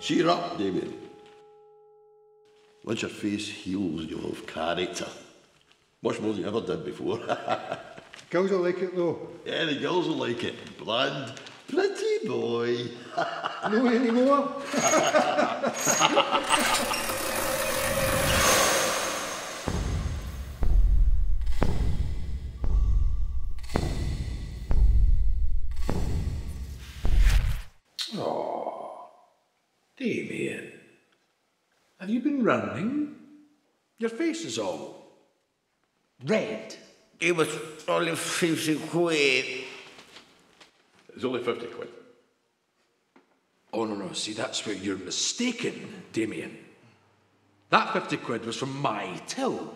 Cheer up, Damien. Once your face heals, you'll have character. Much more than you ever did before. Girls will like it though. yeah, the girls will like it. Bland, pretty boy. No anymore. Damien, have you been running? Your face is all red. It was only 50 quid. It's only 50 quid. Oh, no, no, see, that's where you're mistaken, Damien. That 50 quid was from my till,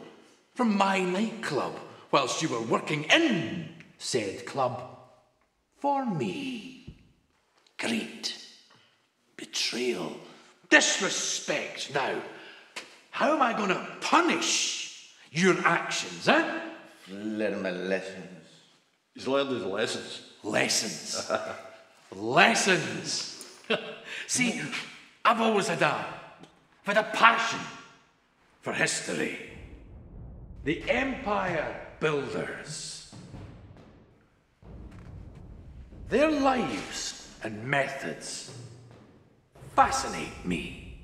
from my nightclub, whilst you were working in said club for me. Greed, betrayal, disrespect. Now, how am I going to punish your actions, eh? Learn my lessons. He's learned his lessons. Lessons. Lessons. See, I've always had a, had a passion for history. The empire builders. Their lives and methods fascinate me.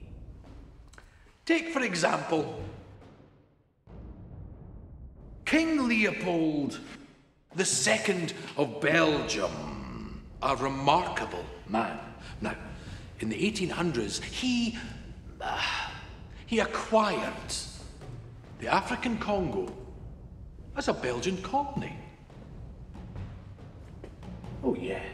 Take, for example, King Leopold II of Belgium, a remarkable man. Now, in the 1800s, he. Uh, he acquired the African Congo as a Belgian colony. Oh, yes.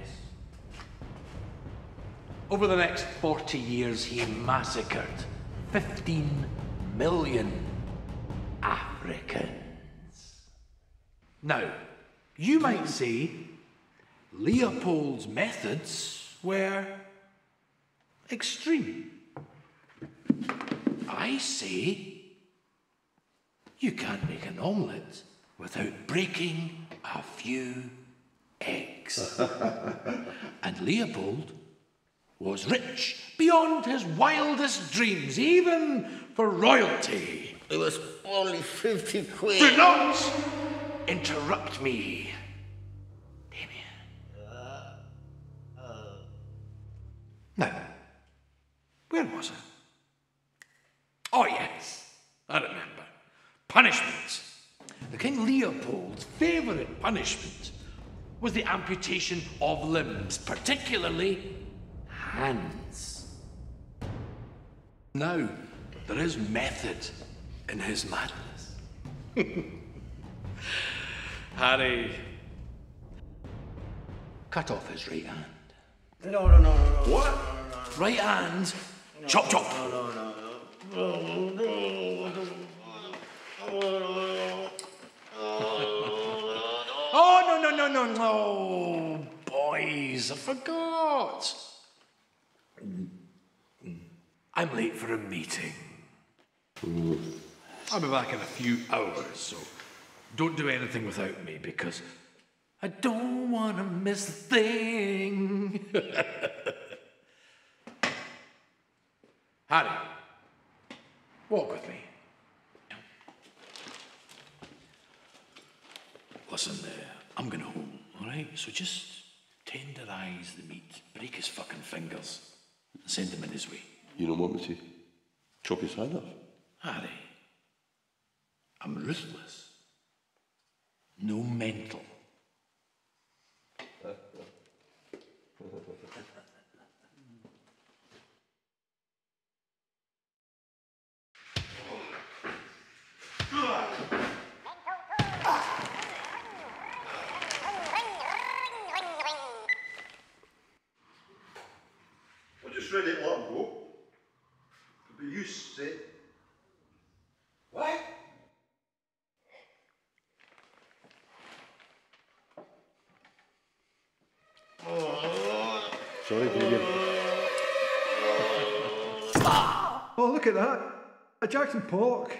Over the next 40 years, he massacred 15 million Africans. Now, you might say Leopold's methods were extreme. I say you can't make an omelette without breaking a few eggs. and Leopold was rich beyond his wildest dreams, even for royalty. It was only 50 quid. Do not interrupt me, Damien. Uh, uh. Now, where was I? Oh, yes, I remember. Punishment. The King Leopold's favourite punishment was the amputation of limbs, particularly hands. Now, there is method in his madness. Harry cut off his right hand. No, no, no, no, no. What? Right hand, chop chop. Oh, no, no, no, no, no. Boys, I forgot. I'm late for a meeting. I'll be back in a few hours, so don't do anything without me because I don't want to miss a thing. Harry, walk with me. Listen, uh, I'm going home, all right? So just tenderize the meat, break his fucking fingers, and send him in his way. You don't want me to chop his hand off? Harry, I'm ruthless. No mental. I'm just ready to let him go. But you say. What? Sorry, Damien. Oh, look at that. A Jackson Pollock.